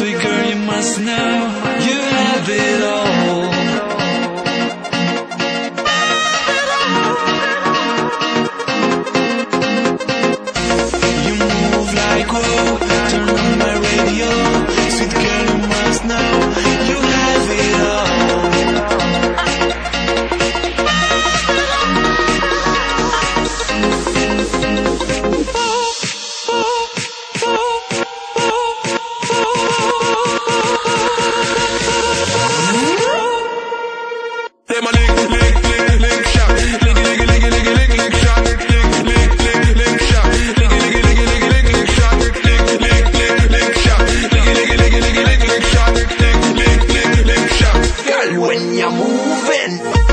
Sweet girl, you must know you have it all. when you're moving.